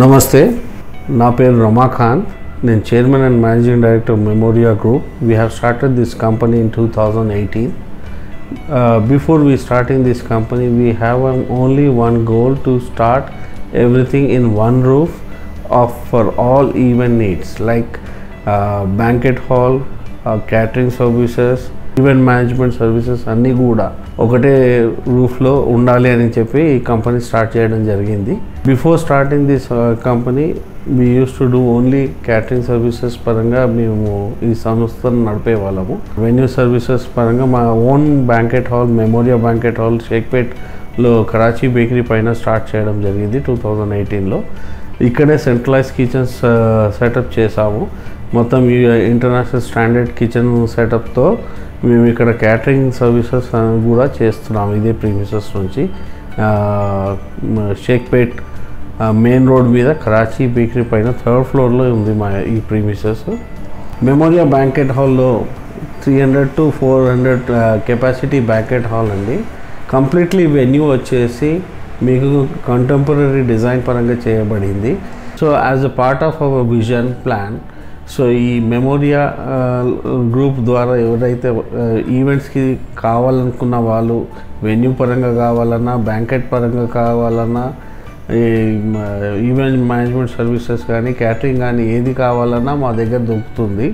నమస్తే నా పేరు రమా ఖాన్. నేను chairman and managing director Memoria group we have started this company in two thousand eighteen before we starting this company we have only one goal to start everything in one roof of for all event needs like banquet hall catering services event management services అన్నీ కూడా ఒకటే రూఫ్లో ఉండాలి అని చెప్పి ఈ company start చేయడం జరిగింది. Before starting this company me use to do only catering services పరంగా మేము ఈ సంస్థను నడిపే వాళ్ళము. వెన్యూ సర్వీసెస్ పరంగా మా own banquet hall Memoria banquet hall షేక్పేట్లో Karachi bakery పైన స్టార్ట్ చేయడం జరిగింది టూ థౌజండ్ ఎయిటీన్లో ఇక్కడే సెంట్రలైజ్ కిచెన్స్ సెటప్ చేసాము. మొత్తం ఈ ఇంటర్నేషనల్ స్టాండర్డ్ కిచెన్ సెటప్తో మేము ఇక్కడ క్యాటరింగ్ సర్వీసెస్ కూడా చేస్తున్నాము. ఇదే ప్రీమిసెస్ నుంచి. షేక్పేట్ మెయిన్ రోడ్ మీద కరాచీ బేకరీ పైన థర్డ్ ఫ్లోర్లో ఉంది మా ఈ ప్రీమిసెస్. మెమోరియా బ్యాంకెట్ హాల్లో three hundred to four hundred capacity banquet hall అండి. కంప్లీట్లీ వెన్యూ వచ్చేసి మీకు కంటెంపరీ డిజైన్ పరంగా చేయబడింది. So as a part of our vision plan so ఈ మెమోరియా గ్రూప్ ద్వారా ఎవరైతే ఈవెంట్స్కి కావాలనుకున్న వాళ్ళు వెన్యూ పరంగా కావాలన్నా బ్యాంకెట్ పరంగా కావాలన్నా ఈ ఈవెంట్ మేనేజ్మెంట్ సర్వీసెస్ కానీ క్యాటరింగ్ కానీ ఏది కావాలన్నా మా దగ్గర దొరుకుతుంది.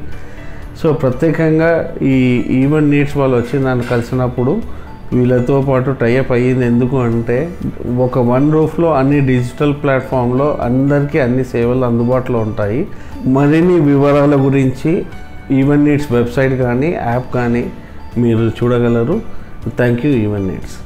సో ప్రత్యేకంగా ఈ ఈవెంట్ నీడ్స్ వాళ్ళు వచ్చి నన్ను కలిసినప్పుడు వీళ్ళతో పాటు టైఅప్ అయ్యింది ఎందుకు అంటే ఒక వన్ రూఫ్లో అన్ని డిజిటల్ ప్లాట్ఫామ్లో అందరికీ అన్ని సేవలు అందుబాటులో ఉంటాయి. మరిన్ని వివరాల గురించి ఈవెన్ నీడ్స్ వెబ్సైట్ కానీ యాప్ కానీ మీరు చూడగలరు. Thank you even needs